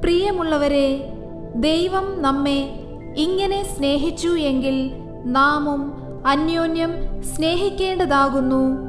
പ്രിയമുള്ളവരെ ദൈവം നമ്മെ ഇങ്ങനെ സ്നേഹിച്ചു എങ്കിൽ നാമും അന്യോന്യം സ്നേഹിക്കേണ്ടതാകുന്നു.